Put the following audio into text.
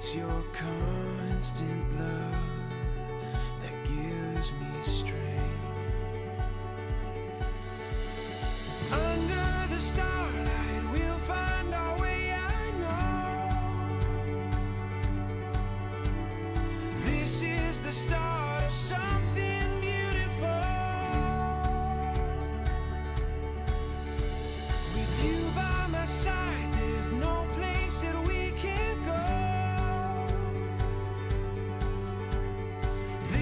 it's your constant